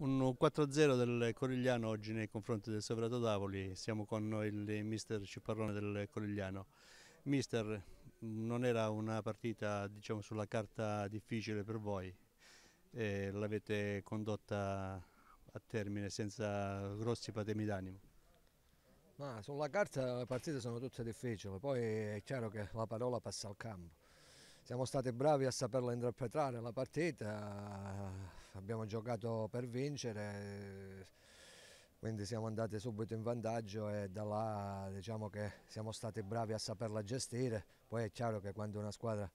Un 4-0 del Corigliano oggi nei confronti del Sovrato Tavoli, siamo con il mister Ciparrone del Corigliano. Mister, non era una partita diciamo, sulla carta difficile per voi, l'avete condotta a termine senza grossi patemi d'animo. Ma sulla carta le partite sono tutte difficili, poi è chiaro che la parola passa al campo. Siamo stati bravi a saperla interpretare la partita, abbiamo giocato per vincere, quindi siamo andati subito in vantaggio e da là diciamo che siamo stati bravi a saperla gestire, poi è chiaro che quando una squadra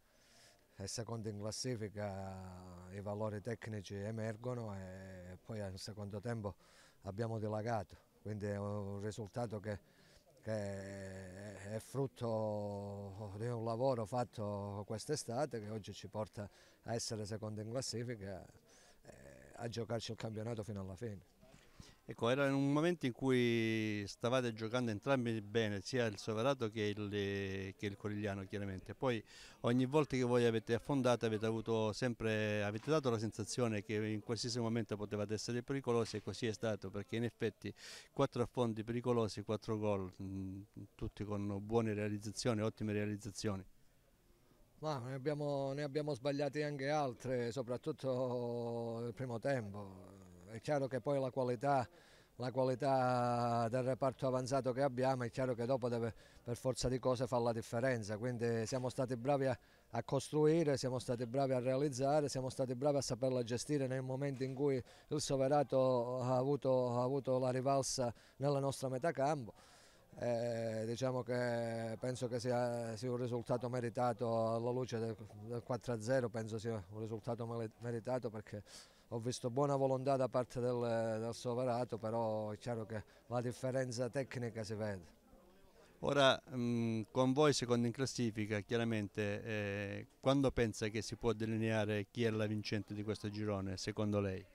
è seconda in classifica i valori tecnici emergono e poi al secondo tempo abbiamo dilagato, quindi è un risultato che, che è frutto di un lavoro fatto quest'estate che oggi ci porta a essere seconda in classifica a giocarci il campionato fino alla fine. Ecco, era un momento in cui stavate giocando entrambi bene, sia il Soverato che il, che il Corigliano chiaramente. Poi ogni volta che voi avete affondato avete, sempre, avete dato la sensazione che in qualsiasi momento potevate essere pericolosi e così è stato perché in effetti quattro affondi pericolosi, quattro gol, tutti con buone realizzazioni, ottime realizzazioni. Ma ne abbiamo, ne abbiamo sbagliati anche altre, soprattutto nel primo tempo. È chiaro che poi la qualità, la qualità, del reparto avanzato che abbiamo è chiaro che dopo deve per forza di cose fare la differenza, quindi siamo stati bravi a, a, costruire, siamo stati bravi a realizzare, siamo stati bravi a saperla gestire nel momento in cui il Soverato ha avuto, ha avuto la rivalsa nella nostra metà campo. Eh, diciamo che penso che sia, sia, un risultato meritato alla luce del, del 4-0, penso sia un risultato meritato perché ho visto buona volontà da parte del, del Soverato, però è chiaro che la differenza tecnica si vede. Ora mh, con voi secondo in classifica, chiaramente eh, quando pensa che si può delineare chi è la vincente di questo girone, secondo lei?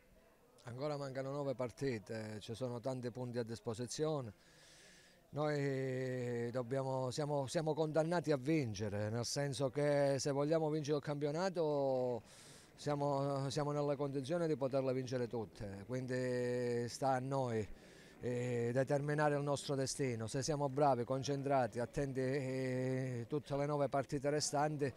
Ancora mancano nove partite, ci sono tanti punti a disposizione noi dobbiamo, siamo, siamo, condannati a vincere, nel senso che se vogliamo vincere il campionato siamo, siamo nelle condizioni di poterle vincere tutte, quindi sta a noi eh, determinare il nostro destino. Se siamo bravi, concentrati, attenti eh, tutte le nove partite restanti,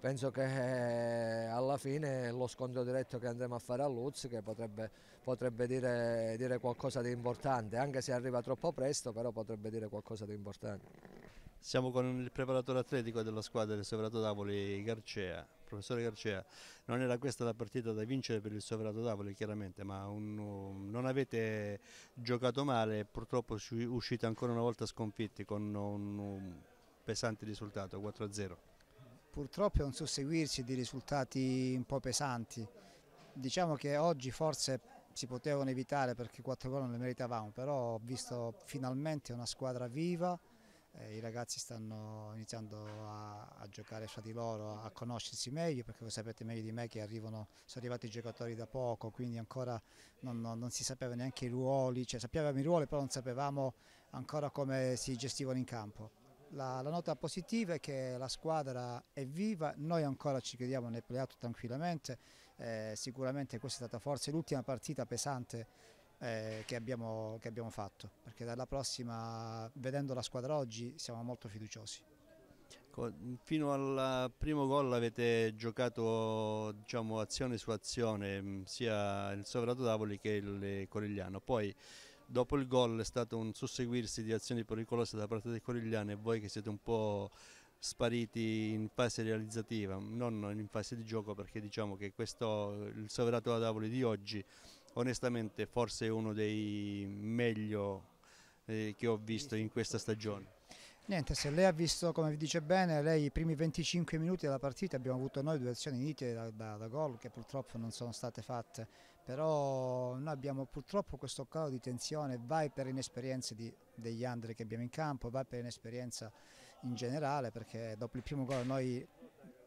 penso che eh, alla fine lo scontro diretto che andremo a fare a Luz che potrebbe, potrebbe dire, dire, qualcosa di importante, anche se arriva troppo presto, però potrebbe dire qualcosa di importante. Siamo con il preparatore atletico della squadra del Sovrato Tavoli Garcea. Professore Garcea, non era questa la partita da vincere per il Sovrato Tavoli chiaramente, ma un, non avete giocato male, purtroppo uscite ancora una volta sconfitti con un, un pesante risultato, 4-0 purtroppo è un susseguirsi di risultati un po' pesanti. Diciamo che oggi forse si potevano evitare perché quattro gol non le meritavamo, però ho visto finalmente una squadra viva, eh, i ragazzi stanno iniziando a, a, giocare fra di loro, a conoscersi meglio, perché voi sapete meglio di me che arrivano, sono arrivati i giocatori da poco, quindi ancora non, non, non si sapeva neanche i ruoli, cioè sapevamo i ruoli però non sapevamo ancora come si gestivano in campo. La, la, nota positiva è che la squadra è viva, noi ancora ci crediamo nel playout tranquillamente, eh, sicuramente questa è stata forse l'ultima partita pesante eh, che, abbiamo, che, abbiamo, fatto, perché dalla prossima, vedendo la squadra oggi, siamo molto fiduciosi. Fino al primo gol avete giocato diciamo, azione su azione, sia il Sovrato Tavoli che il Corigliano, poi dopo il gol è stato un susseguirsi di azioni pericolose da parte dei Corigliani e voi che siete un po' spariti in fase realizzativa, non in fase di gioco perché diciamo che questo, il Soverato da tavoli di oggi onestamente forse uno dei meglio eh, che ho visto in questa stagione. Niente, se lei ha visto, come vi dice bene, lei i primi 25 minuti della partita abbiamo avuto noi due azioni nitide da, da, da gol che purtroppo non sono state fatte, però noi abbiamo purtroppo questo calo di tensione, vai per inesperienze di, degli andri che abbiamo in campo, vai per inesperienza in generale, perché dopo il primo gol noi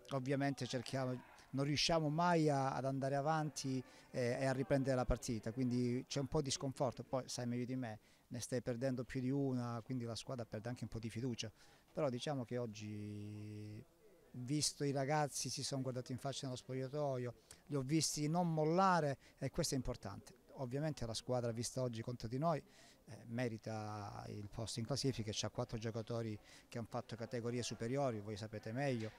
ovviamente cerchiamo, non riusciamo mai a, ad andare avanti e, e, a riprendere la partita, quindi c'è un po' di sconforto, poi sai meglio di me, ne stai perdendo più di una, quindi la squadra perde anche un po' di fiducia, però diciamo che oggi visto i ragazzi si sono guardati in faccia nello spogliatoio, li ho visti non mollare e questo è importante. ovviamente la squadra vista oggi contro di noi eh, merita il posto in classifica, c'ha quattro giocatori che hanno fatto categorie superiori, voi sapete meglio,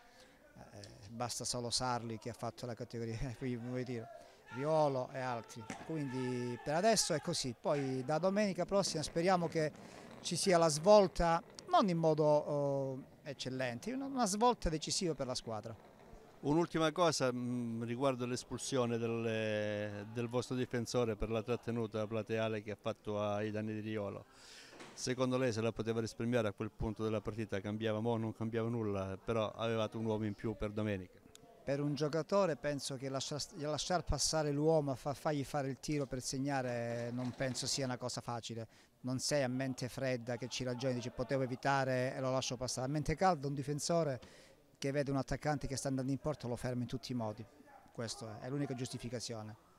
eh, basta solo Sarli che ha fatto la categoria, dire, Riolo e altri, quindi per adesso è così, poi da domenica prossima speriamo che ci sia la svolta, non in modo oh, eccellente, una svolta decisiva per la squadra. Un'ultima cosa mh, mm, riguardo l'espulsione del, del, vostro difensore per la trattenuta plateale che ha fatto ai danni di Riolo. Secondo lei se la poteva risparmiare a quel punto della partita cambiava mo, non cambiava nulla, però avevate un uomo in più per domenica. Per un giocatore penso che lasciar, lasciar passare l'uomo, fa, fargli fare il tiro per segnare non penso sia una cosa facile. Non sei a mente fredda che ci ragioni, dici potevo evitare e lo lascio passare. A mente calda un difensore che vede un attaccante che sta andando in porto lo ferma in tutti i modi. Questa è l'unica giustificazione.